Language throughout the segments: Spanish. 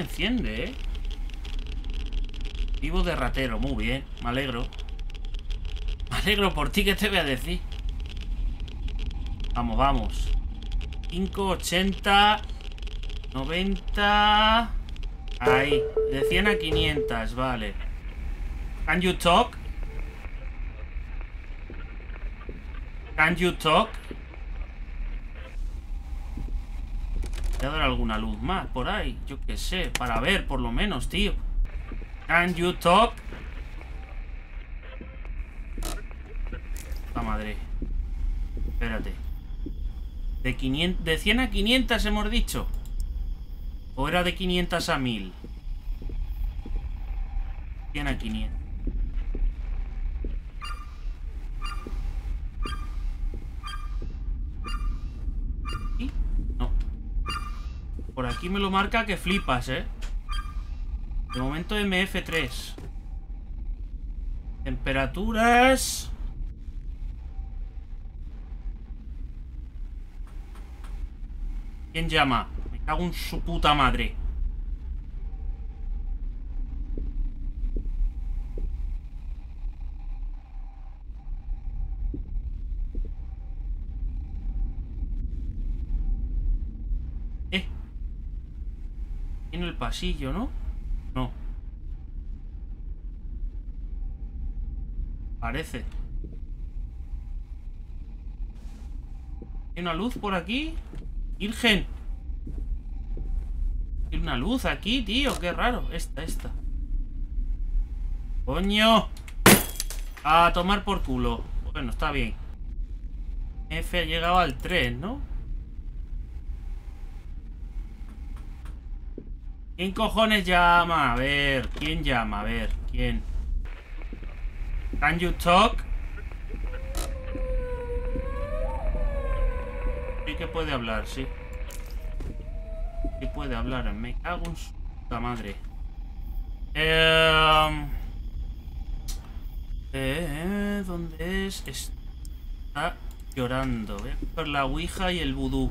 enciende, ¿eh? Vivo de ratero, muy bien, me alegro. Me alegro por ti, ¿qué te voy a decir? Vamos, vamos. 5, 80, 90... Ahí, de 100 a 500, vale. Can you talk? Can you talk? Voy a dar alguna luz más por ahí, yo qué sé, para ver por lo menos, tío. Can you talk? La madre. Espérate. De, 500, de 100 a 500 hemos dicho. ¿O era de 500 a 1000? 100 a 500. ¿Y? No. Por aquí me lo marca que flipas, ¿eh? De momento MF3. Temperaturas... ¿Quién llama? Me cago en su puta madre. Pasillo, ¿no? No. Parece. ¿Hay una luz por aquí? Virgen. Hay una luz aquí, tío. Qué raro. Esta, esta. ¡Coño! A tomar por culo. Bueno, está bien. F ha llegado al 3, ¿no? ¿Quién cojones llama? A ver, ¿quién llama? A ver, ¿quién? Can you talk? Sí que puede hablar, sí. Sí puede hablar. Me cago en su puta madre. Eh, eh, ¿Dónde es? Está llorando. Voy a coger la ouija y el vudú.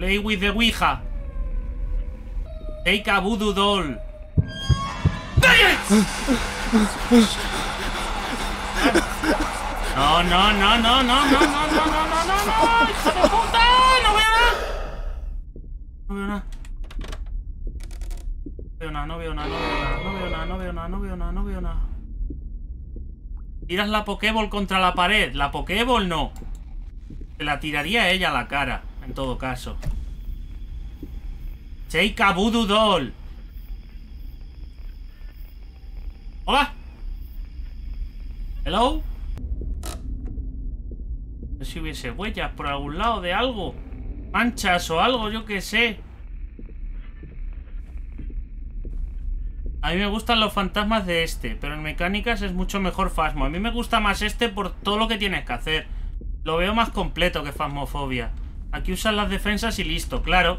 Play with the ouija. Take a voodoo doll. No, no, no, no, no, no, no, no, no, no, no, no, hijo de puta, no veo nada. No veo nada. No veo nada, no veo nada, no veo nada, no veo nada, no veo nada, no veo nada. Tiras la Pokéball contra la pared. La Pokéball no. La tiraría ella a la cara, en todo caso. Sheikah Voodoo Doll. Hola. Hello. No sé si hubiese huellas por algún lado de algo. Manchas o algo, yo que sé. A mí me gustan los fantasmas de este, pero en mecánicas es mucho mejor Fasmo. A mí me gusta más este por todo lo que tienes que hacer. Lo veo más completo que Fasmofobia. Aquí usas las defensas y listo, claro.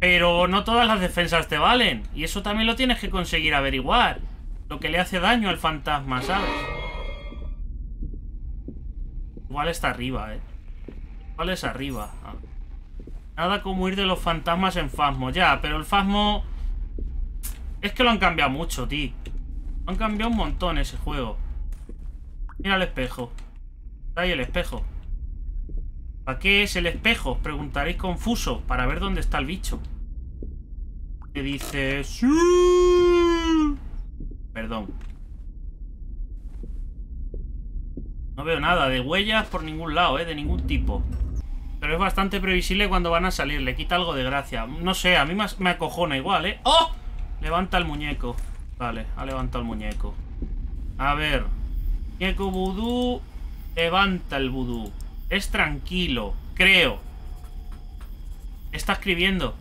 Pero no todas las defensas te valen. Y eso también lo tienes que conseguir averiguar. Lo que le hace daño al fantasma, ¿sabes? Igual está arriba, ¿eh? Igual es arriba. Ah. Nada como ir de los fantasmas en Fasmo. Ya, pero el Fasmo... Es que lo han cambiado mucho, tío. Lo han cambiado un montón ese juego. Mira el espejo. Está ahí el espejo. ¿Para qué es el espejo? Preguntaréis confuso. Para ver dónde está el bicho. Que dice... Perdón. No veo nada de huellas por ningún lado, ¿eh? De ningún tipo. Pero es bastante previsible cuando van a salir. Le quita algo de gracia. No sé, a mí me acojona igual, ¿eh? ¡Oh! Levanta el muñeco. Vale, ha levantado el muñeco. A ver. Muñeco vudú. Levanta el vudú. Es tranquilo, creo. Está escribiendo.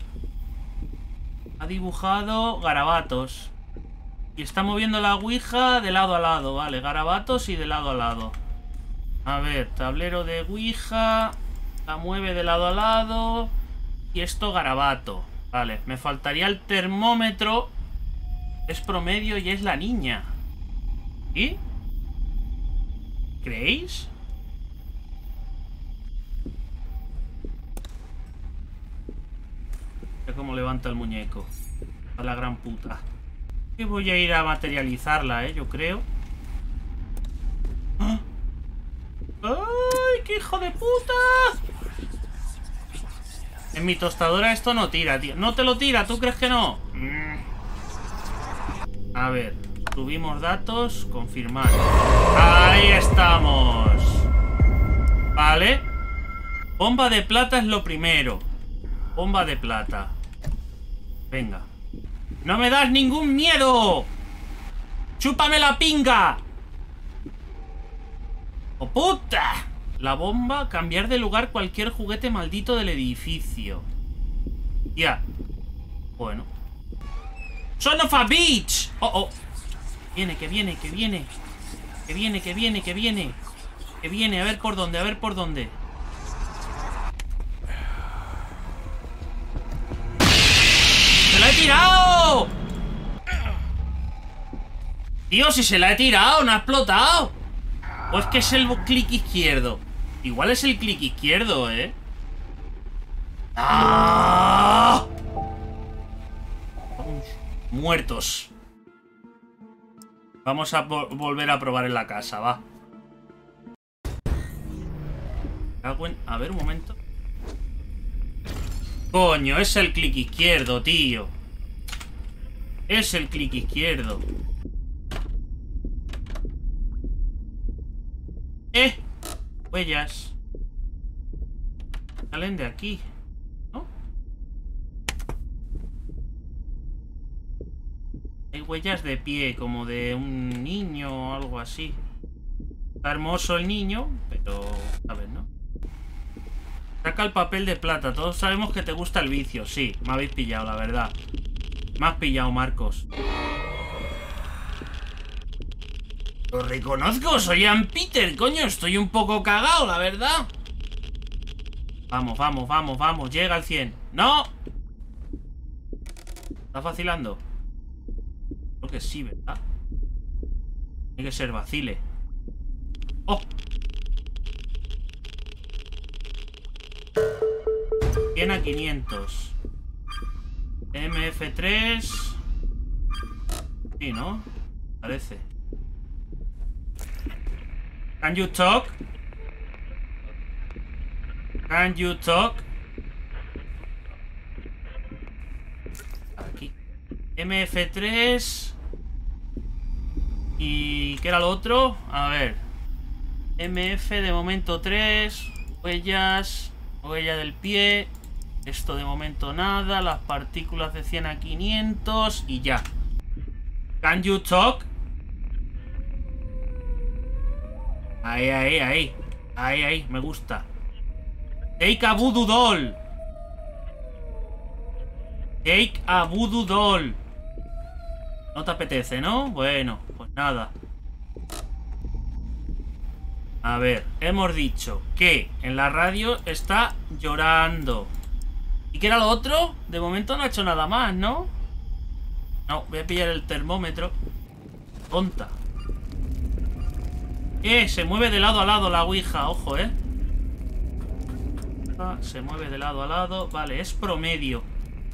Ha dibujado garabatos. Y está moviendo la ouija de lado a lado. Vale, garabatos y de lado a lado. A ver, tablero de ouija. La mueve de lado a lado. Y esto garabato. Vale, me faltaría el termómetro. Es promedio y es la niña. ¿Y? ¿Creéis? Cómo levanta el muñeco. A la gran puta. Que voy a ir a materializarla, ¿eh? Yo creo. ¡Ah! ¡Ay, qué hijo de puta! En mi tostadora esto no tira, tío. No te lo tira, ¿tú crees que no? Mm. A ver, subimos datos, confirmar. Ahí estamos. Vale. Bomba de plata es lo primero. Bomba de plata. Venga. ¡No me das ningún miedo! ¡Chúpame la pinga! ¡Oh puta! La bomba, cambiar de lugar cualquier juguete maldito del edificio. Ya. Bueno. ¡Son of a bitch! ¡Oh, oh! Viene, que viene, que viene. Que viene, que viene, que viene. Que viene, a ver por dónde, a ver por dónde. Tirado! Tío, si se la he tirado, no ha explotado. ¿O es que es el clic izquierdo? Igual es el clic izquierdo, ¿eh? ¡Ah! Muertos. Vamos a volver a probar en la casa, va. A ver, un momento. Coño, es el clic izquierdo, tío. Es el clic izquierdo. ¡Eh! Huellas. Salen de aquí. Hay huellas de pie, como de un niño o algo así. Está hermoso el niño, pero... A ver, ¿no? Saca el papel de plata. Todos sabemos que te gusta el vicio. Sí, me habéis pillado, la verdad. Me has pillado, Marcos. Lo reconozco, soy Ann Peter, coño. Estoy un poco cagado, la verdad. Vamos, vamos, vamos, vamos. Llega al 100. ¡No! ¿Está vacilando? que sí, ¿verdad? Tiene que ser vacile. ¡Oh! 100 a 500. MF3. Sí, ¿no? Parece. Can you talk? Can you talk? Aquí. MF3. ¿Y qué era lo otro? A ver. MF de momento 3. Huellas. Huella del pie. Esto de momento nada. Las partículas de 100 a 500. Y ya. Can you talk? Ahí, ahí, ahí. Ahí, ahí. Me gusta. Take a voodoo doll. Take a voodoo doll. No te apetece, ¿no? Bueno, pues nada. A ver, hemos dicho que en la radio está llorando. ¿Y qué era lo otro? De momento no ha hecho nada más, ¿no? No, voy a pillar el termómetro. Tonta. Eh, se mueve de lado a lado la ouija, ojo, ¿eh? Ah, se mueve de lado a lado. Vale, es promedio.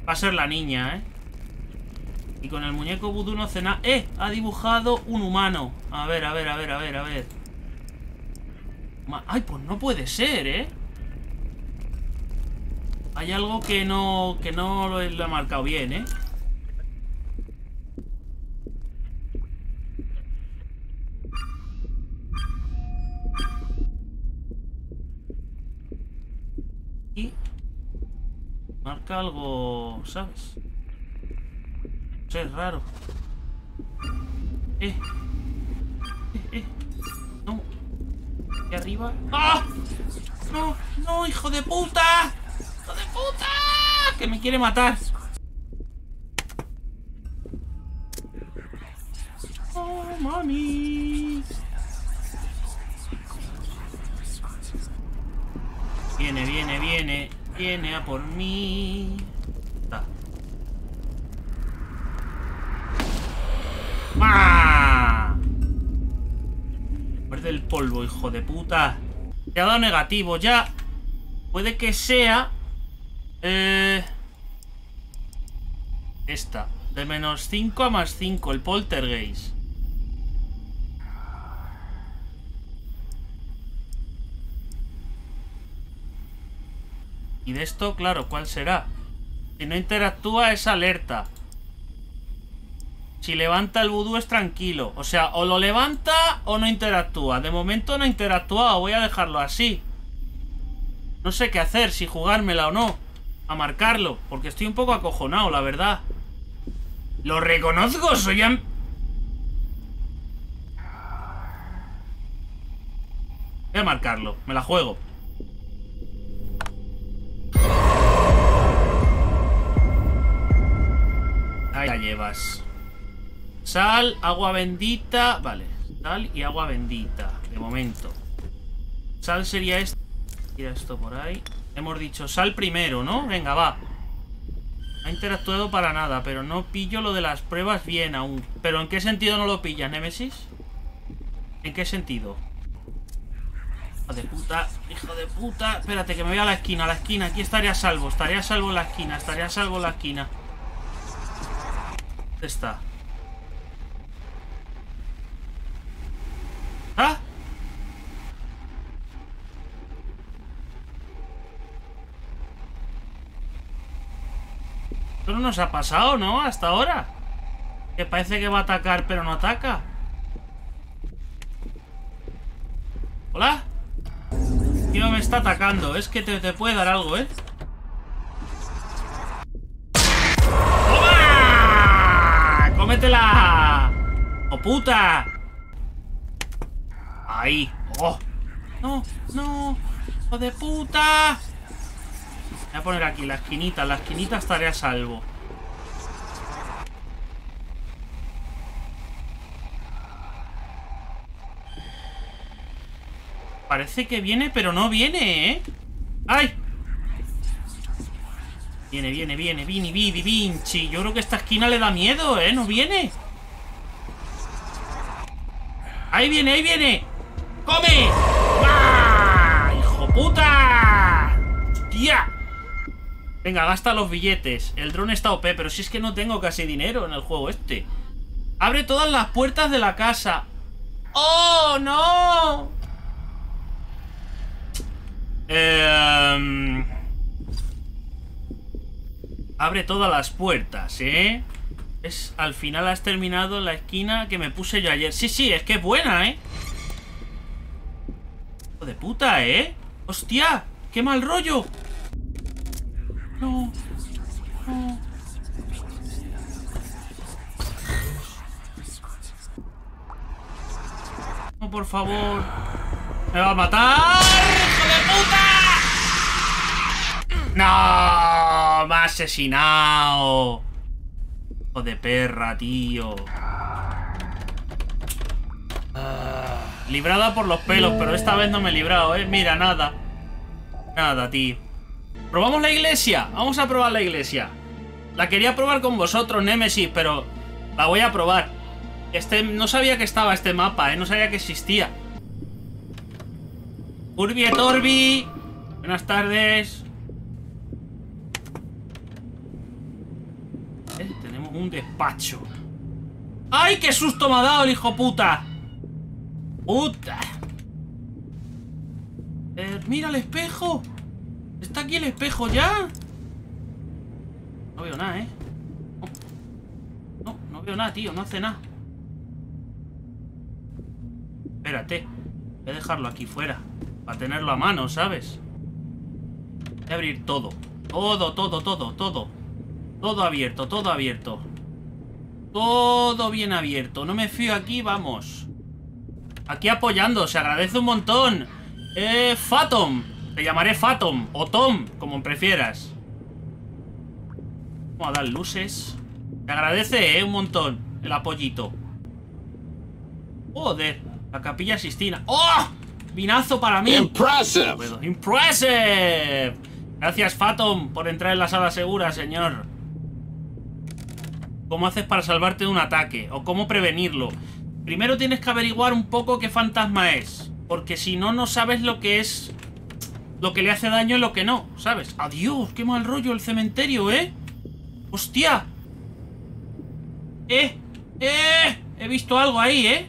Va a ser la niña, ¿eh? Y con el muñeco vudú no hace nada. ¡Eh! Ha dibujado un humano. A ver, a ver, a ver, a ver, a ver. Ay, pues no puede ser, ¿eh? Hay algo que no... Que no lo he marcado bien, ¿eh? Marca algo... ¿Sabes? es raro. Eh. Eh, eh. No. ¿Y arriba? ¡Ah! ¡No! ¡No, hijo de puta! ¡Hijo de puta! Que me quiere matar. ¡Oh, mami! Viene, viene, viene. Viene a por mí. Muerde el polvo, hijo de puta. Te ha dado negativo ya. Puede que sea... Eh... Esta. De menos 5 a más 5, el poltergeist. Y de esto, claro, ¿cuál será? Si no interactúa es alerta. Si levanta el vudú es tranquilo. O sea, o lo levanta o no interactúa. De momento no ha interactuado. Voy a dejarlo así. No sé qué hacer, si jugármela o no. A marcarlo. Porque estoy un poco acojonado, la verdad. Lo reconozco, soy... Voy a marcarlo. Me la juego. Ahí la llevas. Sal, agua bendita. Vale, sal y agua bendita. De momento. Sal sería esto. Tira esto por ahí. Hemos dicho sal primero, ¿no? Venga, va. Ha interactuado para nada, pero no pillo lo de las pruebas bien aún. ¿Pero en qué sentido no lo pillas, Nemesis? ¿En qué sentido? Hijo de puta, hijo de puta. Espérate, que me voy a la esquina, a la esquina. Aquí estaría a salvo, estaría a salvo en la esquina, estaría a salvo en la esquina. ¿Dónde está? Nos ha pasado, ¿no? Hasta ahora. Que parece que va a atacar, pero no ataca. ¿Hola? Tío, me está atacando. Es que te, te puede dar algo, ¿eh? ¡Toma! ¡Cómetela! ¡Oh, puta! Ahí. ¡Oh! ¡No! ¡No! ¡Oh, de puta! Voy a poner aquí la esquinita. La esquinita estaré a salvo. Parece que viene, pero no viene, ¿eh? ¡Ay! Viene, viene, viene, vini, vidi, vinci. Yo creo que esta esquina le da miedo, ¿eh? No viene. Ahí viene, ahí viene. ¡Come! ¡Ah! ¡Hijo puta! ¡Hostia! Venga, gasta los billetes. El dron está OP, pero si es que no tengo casi dinero en el juego este. Abre todas las puertas de la casa. ¡Oh, no! Eh, abre todas las puertas, ¿eh? Es, al final has terminado la esquina que me puse yo ayer. Sí, sí, es que es buena, ¿eh? Hijo de puta, ¿eh? ¡Hostia! ¡Qué mal rollo! No. No. No, por favor. ¡Me va a matar! ¡No! ¡Me ha asesinado! Hijo de perra, tío. Librada por los pelos, pero esta vez no me he librado, ¿eh? Mira, nada. Nada, tío. ¿Probamos la iglesia? Vamos a probar la iglesia. La quería probar con vosotros, Nemesis, pero la voy a probar. Este, no sabía que estaba este mapa, ¿eh? No sabía que existía. Urbi et Orbi. Buenas tardes. Eh, tenemos un despacho. ¡Ay, qué susto me ha dado el hijo puta! ¡Puta! Eh, ¡Mira el espejo! ¿Está aquí el espejo ya? No veo nada, ¿eh? No, no, no veo nada, tío. No hace nada. Espérate. Voy a dejarlo aquí fuera. Para tenerlo a mano, ¿sabes? Voy a abrir todo. Todo, todo, todo, todo. Todo abierto, todo abierto. Todo bien abierto. No me fío aquí, vamos. Aquí apoyando, se agradece un montón. Eh, Fatom. Te llamaré Fatom o Tom, como prefieras. Vamos a dar luces. Te agradece, eh, un montón el apoyito. Joder, la capilla Sistina. ¡Oh! Vinazo para mí. Impressive. Impressive. Gracias, Fatom, por entrar en la sala segura, señor. ¿Cómo haces para salvarte de un ataque? ¿O cómo prevenirlo? Primero tienes que averiguar un poco qué fantasma es. Porque si no, no sabes lo que es... Lo que le hace daño y lo que no, ¿sabes? Adiós, qué mal rollo el cementerio, ¿eh? ¡Hostia! ¡Eh! ¡Eh! He visto algo ahí, ¿eh?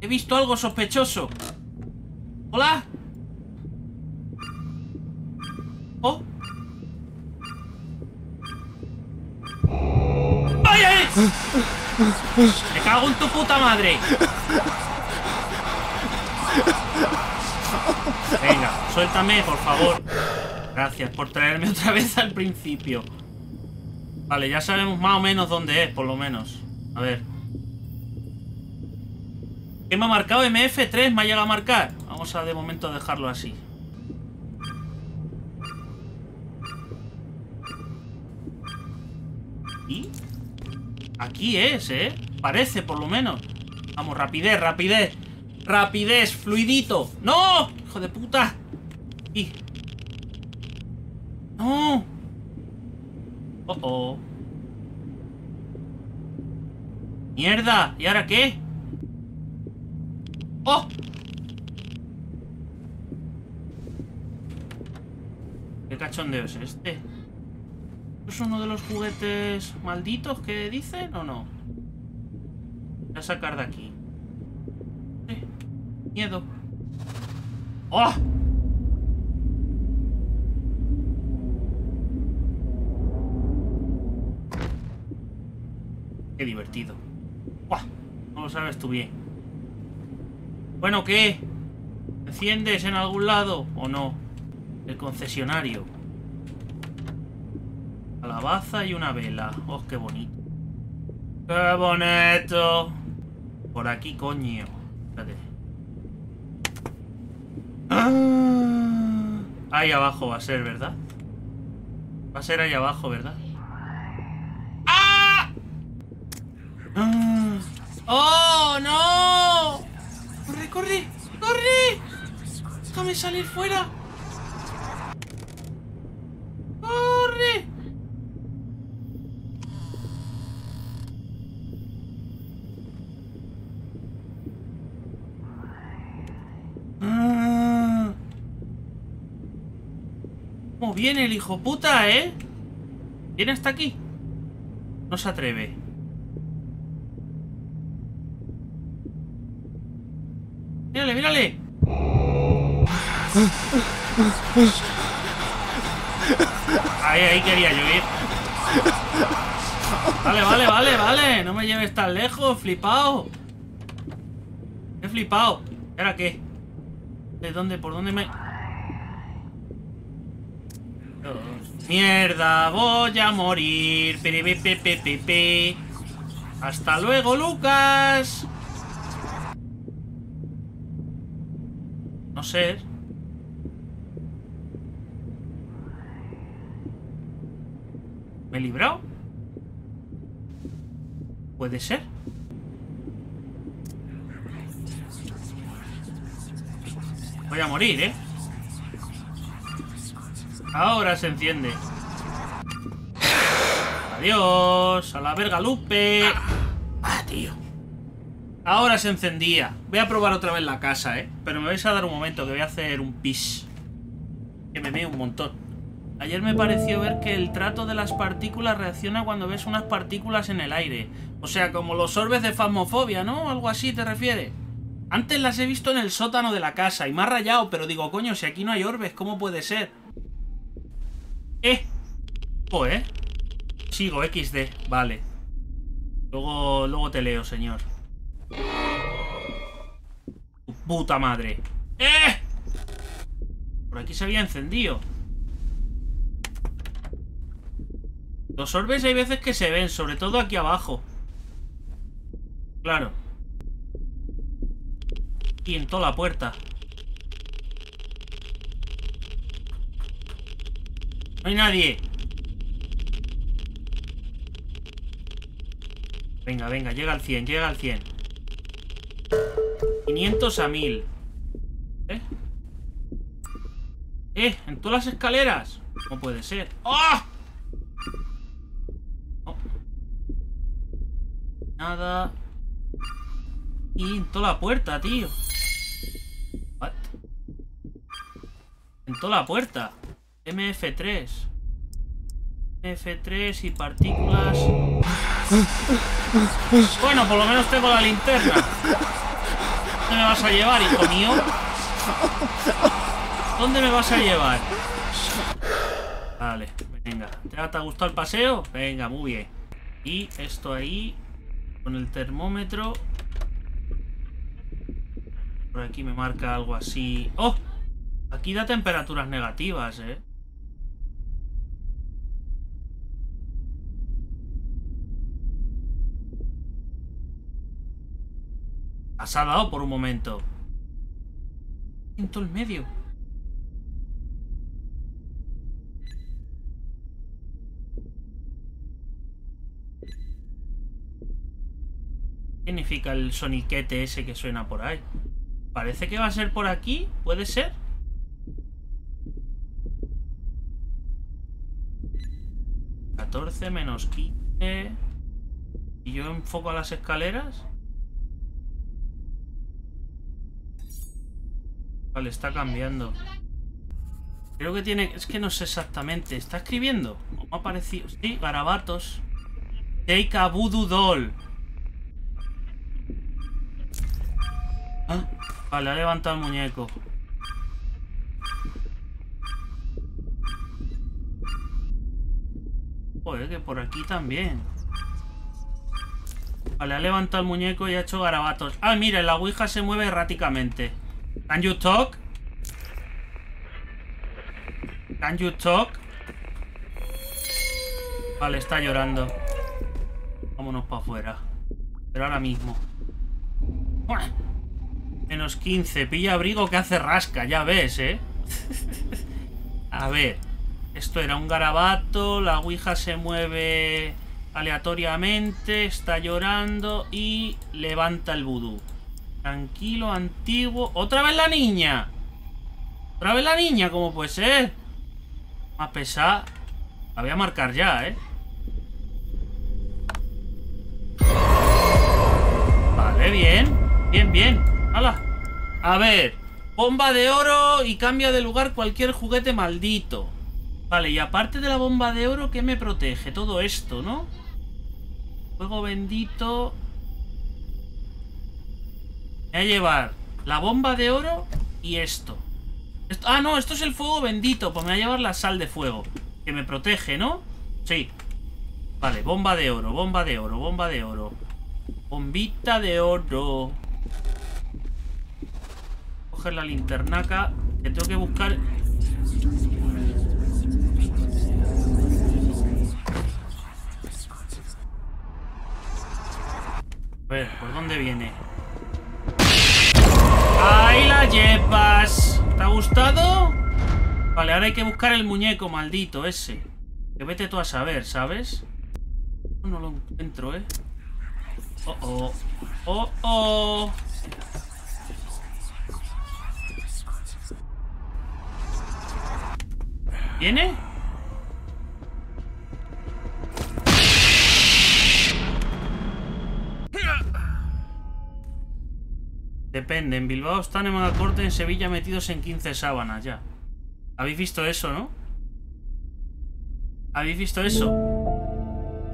He visto algo sospechoso. ¿Hola? ¿Oh? ¡Ay, ay! ¡Me cago en tu puta madre! Venga, suéltame, por favor. Gracias por traerme otra vez al principio. Vale, ya sabemos más o menos dónde es, por lo menos. A ver. ¿Qué me ha marcado? MF3 me ha llegado a marcar. Vamos a de momento dejarlo así. ¿Y? Aquí es, ¿eh? Parece, por lo menos. Vamos, rapidez, rapidez. Rapidez, fluidito. ¡No! ¡Hijo de puta! Y... ¡No! Oh, oh. ¡Mierda! ¿Y ahora qué? ¡Oh! Cachondeo es este? ¿Es uno de los juguetes malditos que dicen o no? Voy a sacar de aquí. Miedo. ¡Oh! Qué divertido. ¡Buah! No lo sabes tú bien. Bueno, ¿qué? ¿Enciendes en algún lado o no? El concesionario. Calabaza y una vela. ¡Oh, qué bonito! ¡Qué bonito! Por aquí, coño. Espérate. ¡Ah! Ahí abajo va a ser, ¿verdad? Va a ser ahí abajo, ¿verdad? ¡Ah! ¡Ah! ¡Oh, no! ¡Corre, corre! ¡Corre! ¡Déjame salir fuera! ¡Corre! Ah. ¿Cómo viene el hijo puta, eh? ¿Viene hasta aquí? No se atreve. ¡Mírale, mírale! Ahí, ahí quería yo ir. Vale, vale, vale, vale. No me lleves tan lejos, flipado. He flipado. ¿Y ahora qué? ¿De dónde? ¿Por dónde me...? Mierda, voy a morir. Hasta luego, Lucas. No sé. ¿Me he librado? ¿Puede ser? Voy a morir, ¿eh? Ahora se enciende. Adiós. A la verga, Lupe. Ah, tío. Ahora se encendía. Voy a probar otra vez la casa, ¿eh? Pero me vais a dar un momento que voy a hacer un pis. Que me meo un montón. Ayer me pareció ver que el trato de las partículas reacciona cuando ves unas partículas en el aire. O sea, como los orbes de fasmofobia, ¿no? Algo así te refiere. Antes las he visto en el sótano de la casa y me ha rayado, pero digo, coño, si aquí no hay orbes, ¿cómo puede ser? ¡Eh! Oh, ¿eh? Sigo, XD, vale. Luego, luego te leo, señor. Puta madre. ¡Eh! Por aquí se había encendido. Los orbes hay veces que se ven, sobre todo aquí abajo. Claro. Y la puerta. No hay nadie. Venga, venga, llega al 100, llega al 100. 500 a 1000. ¿Eh? ¿Eh? ¿En todas las escaleras? No puede ser. ¡Oh! oh. Nada. Y en toda la puerta, tío. What? En toda la puerta. MF3. MF3 y partículas. Bueno, por lo menos tengo la linterna. ¿Dónde me vas a llevar, hijo mío? ¿Dónde me vas a llevar? Vale, venga. ¿Te ha gustado el paseo? Venga, muy bien. Y esto ahí, con el termómetro. Por aquí me marca algo así. ¡Oh! Aquí da temperaturas negativas, ¿eh? Has dado por un momento. En todo el medio. ¿Qué significa el soniquete ese que suena por ahí? Parece que va a ser por aquí. ¿Puede ser? ¿14 menos 15? ¿Y yo enfoco a las escaleras? Vale, está cambiando. Creo que tiene... Es que no sé exactamente. ¿Está escribiendo? me ha parecido? Sí, garabatos. Take a voodoo doll. Ah, vale, ha levantado el muñeco. Joder, que por aquí también. Vale, ha levantado el muñeco y ha hecho garabatos. Ah, mira, la ouija se mueve erráticamente. Can you talk? Can you talk? Vale, está llorando. Vámonos para afuera. Pero ahora mismo. Menos 15. Pilla abrigo que hace rasca, ya ves, ¿eh? A ver. Esto era un garabato. La ouija se mueve aleatoriamente. Está llorando y levanta el vudú. Tranquilo, antiguo. ¡Otra vez la niña! ¿Otra vez la niña? ¿Cómo puede ser? Más pesada. La voy a marcar ya, ¿eh? Vale, bien. Bien, bien. ¡Hala! A ver. Bomba de oro y cambia de lugar cualquier juguete maldito. Vale, y aparte de la bomba de oro, ¿qué me protege? Todo esto, ¿no? Fuego bendito voy a llevar la bomba de oro y esto. Ah, no, esto es el fuego bendito. Pues me voy a llevar la sal de fuego. Que me protege, ¿no? Sí. Vale, bomba de oro, bomba de oro, bomba de oro. Bombita de oro. Coger la linternaca. Que tengo que buscar... A ver, ¿por dónde viene? ¡Ahí la llevas! ¿Te ha gustado? Vale, ahora hay que buscar el muñeco maldito ese. Que vete tú a saber, ¿sabes? No lo encuentro, ¿eh? Oh, oh. Oh, oh. ¿Viene? Depende, en Bilbao están en Magacorte, en Sevilla metidos en 15 sábanas ya. ¿Habéis visto eso, no? ¿Habéis visto eso?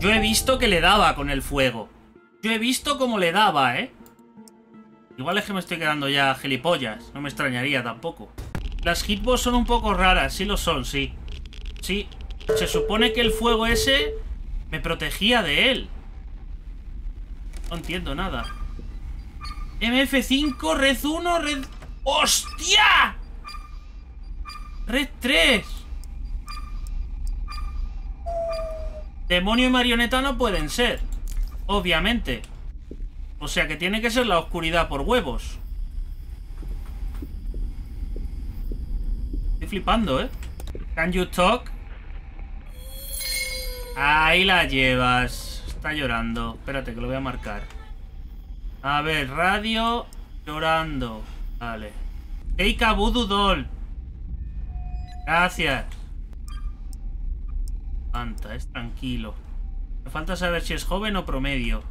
Yo he visto que le daba con el fuego. Yo he visto cómo le daba, ¿eh? Igual es que me estoy quedando ya gilipollas. No me extrañaría tampoco. Las hitbox son un poco raras, sí lo son, sí. Sí, se supone que el fuego ese me protegía de él. No entiendo nada. MF5, Red 1, Red... ¡Hostia! Red 3. Demonio y marioneta no pueden ser. Obviamente. O sea que tiene que ser la oscuridad por huevos. Estoy flipando, ¿eh? Can you talk? Ahí la llevas. Está llorando. Espérate que lo voy a marcar. A ver, radio llorando. Vale. Eika Voodoo Doll. Gracias. Fanta, es tranquilo. Me falta saber si es joven o promedio.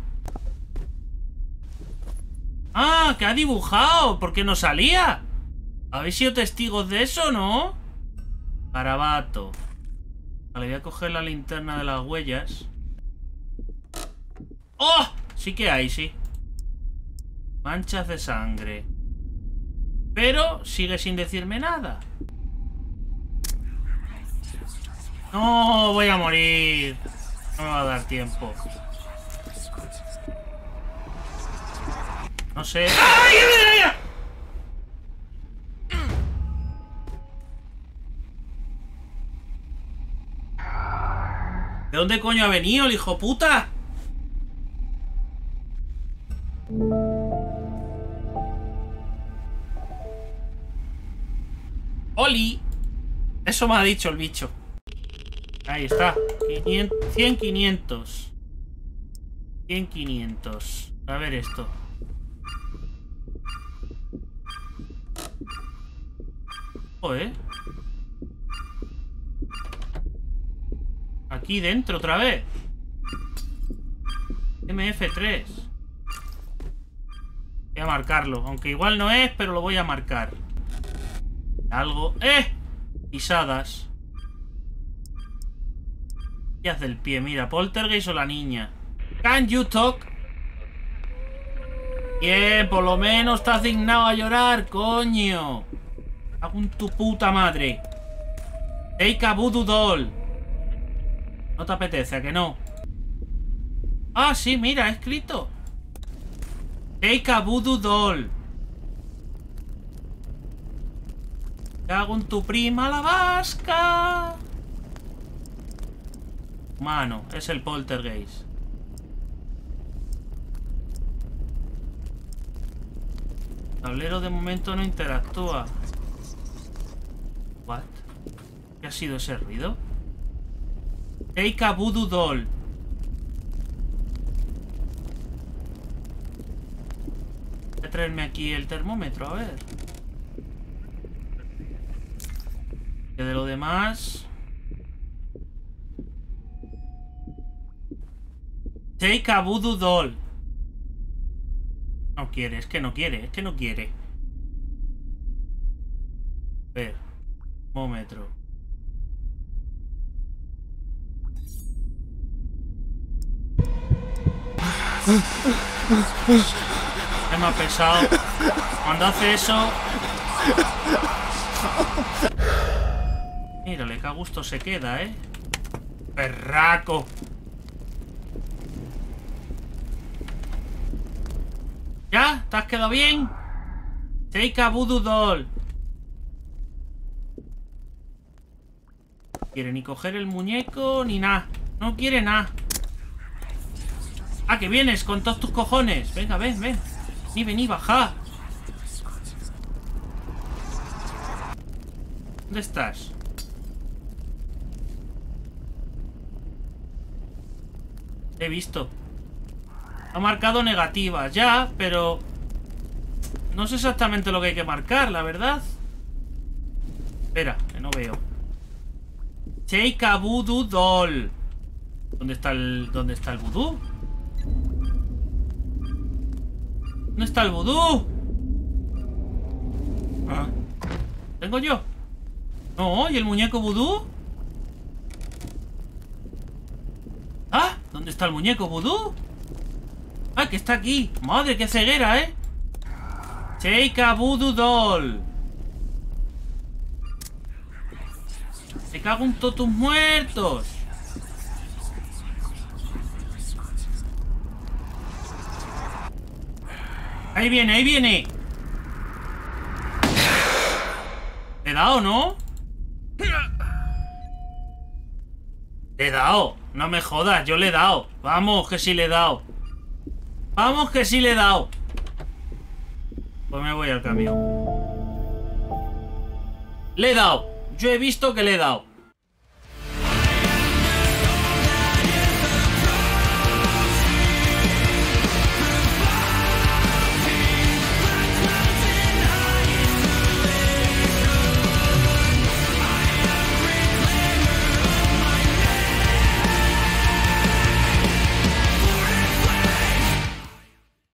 ¡Ah! ¡Que ha dibujado! ¿Por qué no salía? ¿Habéis sido testigos de eso, no? Garabato. Vale, voy a coger la linterna de las huellas. ¡Oh! Sí que hay, sí. Manchas de sangre. Pero sigue sin decirme nada. No, voy a morir. No me va a dar tiempo. No sé. ¡Ay! ¿De dónde coño ha venido el hijo puta? ¡Oli! Eso me ha dicho el bicho. Ahí está. 100, 500. 100, 500. A ver esto. Joder. Aquí dentro otra vez. MF3. Voy a marcarlo. Aunque igual no es, pero lo voy a marcar. Algo... ¡Eh! Pisadas. ¿Qué hace el pie? Mira, Poltergeist o la niña. Can you talk? Bien, por lo menos estás dignado a llorar, coño. Hago un tu puta madre. Take a voodoo doll. No te apetece, ¿a que no? Ah, sí, mira, escrito. Take a voodoo doll. Hago en tu prima la vasca. Mano, es el poltergeist. tablero de momento no interactúa. What? ¿Qué ha sido ese ruido? Take a voodoo doll. Voy a traerme aquí el termómetro, a ver. Que de lo demás... Take a voodoo doll. No quiere, es que no quiere, es que no quiere. A ver. Es más pesado. Cuando hace eso... Mírale, que a gusto se queda, ¿eh? ¡Perraco! ¿Ya? ¿Te has quedado bien? Take a voodoo doll. quiere ni coger el muñeco ni nada. No quiere nada. Ah, que vienes con todos tus cojones. Venga, ven, ven. Ni vení, baja. ¿Dónde estás? He visto. Ha marcado negativas, ya, pero... No sé exactamente lo que hay que marcar, la verdad. Espera, que no veo. Take a voodoo doll. ¿Dónde está el... ¿Dónde está el voodoo? ¿Dónde está el vudú? Ah. ¿Tengo yo? No, ¿y el muñeco vudú? ¿Ah? ¿Dónde está el muñeco vudú? Ah, que está aquí Madre, qué ceguera, ¿eh? Take a doll Se cago en todos tus muertos Ahí viene, ahí viene. ¿Le he dado, no? Le he dado. No me jodas, yo le he dado. Vamos, que sí le he dado. Vamos, que sí le he dado. Pues me voy al camión. Le he dado. Yo he visto que le he dado.